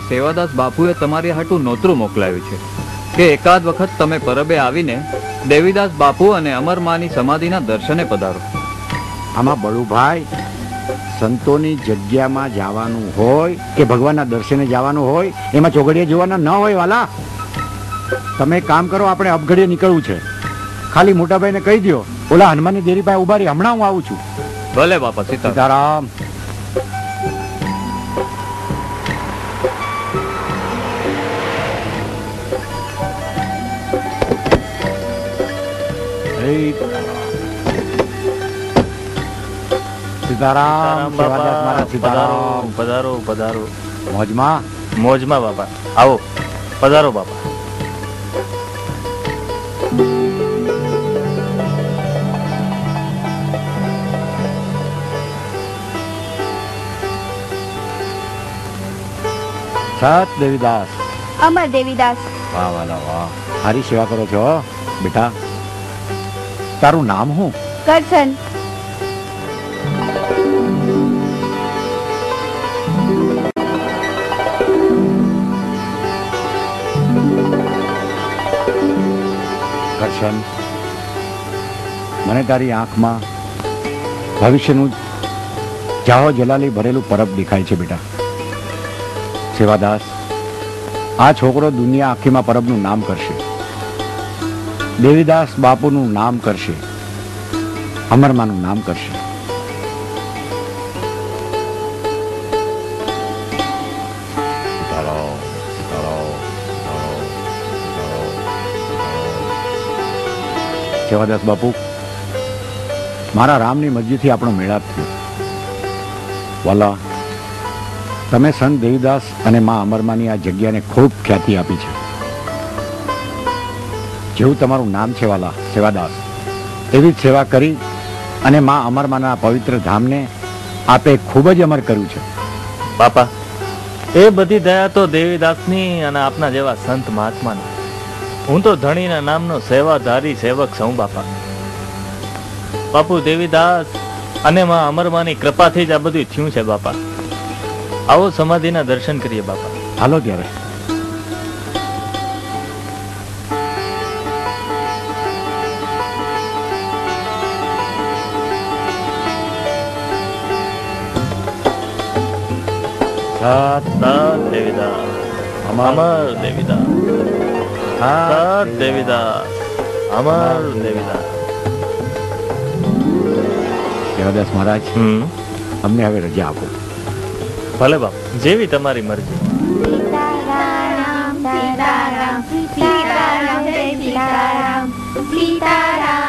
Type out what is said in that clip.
સેવાદાસ બાપુએ તમારી હાટું નોતરું મોકલાયું છે કે એકાદ વખત તમે પરબે આવીને દેવીદાસ બાપુ અને અમરમાની સમાધિના દર્શને પધારો. આમાં બળુભાઈ સંતોની જગ્યામાં જવાનું હોય કે ભગવાનના દર્શને જવાનું હોય એમાં ચોગડીએ જોવાના ન હોય વાલા. તમે કામ કરો આપણે અપઘડીએ નીકળવું છે. ખાલી મોટાભાઈને કહી દો ઓલા હનુમાનની દેરીભાઈ ઉભારી હમણાં હું આવું છું. ભલે બાપા સીતા સીતારામ. સીતારામ સીતારામ પધારો પધારો મોજમાં મોજમાં બાપા આવો પધારો બાપા સત દેવીદાસ અમર દેવીદાસ વાહ વાહ વાહ સારી સેવા કરો છો હો, બેટા તારું નામ હું કરશન. કરશન મને તારી આંખમાં ભવિષ્યનું જાહો જલાલી ભરેલું પરબ દેખાય છે બેટા. સેવાદાસ આ છોકરો દુનિયા આખીમાં પરબનું નામ કરશે. દેવીદાસ બાપુનું નામ કરશે. અમરમાનું નામ કરશે. સેવાદાસ બાપુ મારા રામની મરજીથી આપણો મેળાપ થયો. વાલા તમે સંત દેવીદાસ અને મા અમરમાની આ જગ્યાને ખૂબ ખ્યાતિ આપી છે. જેવું તમારું નામ છે વાલા સેવાદાસ. એવી જ સેવા કરી અને મા અમરમાના પવિત્ર ધામને આપે ખૂબ જ અમર કર્યું છે. બાપા. એ બધી દયા તો દેવીદાસની અને આપના જેવા સંત મહાત્માની. હું તો ધણીના નામનો સેવાધારી સેવક છું બાપા. બાપુ દેવીદાસ અને મા અમરમાની કૃપાથી જ આ બધું થયું છે બાપા. આવો સમાધિના દર્શન કરીએ બાપા. હાલો ત્યારે. સત સત દેવીદાસ અમર દેવીદા દેવીદાસ દેવીદા અમર દેવીદાસ સેવાદાસ મહારાજ હમ અમને હવે રજા આપો ભલે બાપ જેવી તમારી મરજી સીતારામ સીતારામ સીતારામ સીતારામ